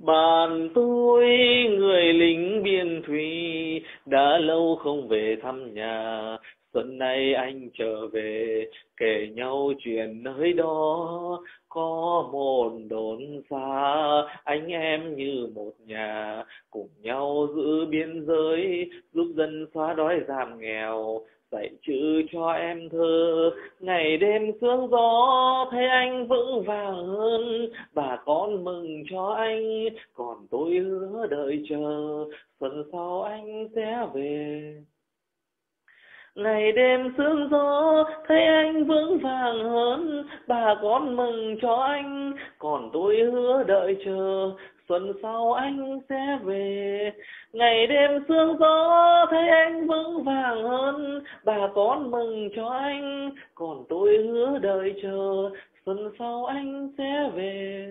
Bạn tôi, người lính biên thủy đã lâu không về thăm nhà. Xuân nay anh trở về, kể nhau chuyện nơi đó. Có một đồn xa, anh em như một nhà, cùng nhau giữ biên giới, giúp dân xóa đói giảm nghèo dạy chữ cho em thơ. Ngày đêm sương gió, thấy anh vững vàng hơn. Bà con mừng cho anh, còn tôi hứa đợi chờ. Xuân sau anh sẽ về. Ngày đêm sương gió, thấy anh vững vàng hơn. Bà con mừng cho anh, còn tôi hứa đợi chờ. Xuân sau anh sẽ về ngày đêm sương gió thấy anh vững vàng hơn. Bà con mừng cho anh, còn tôi hứa đợi chờ. Xuân sau anh sẽ về.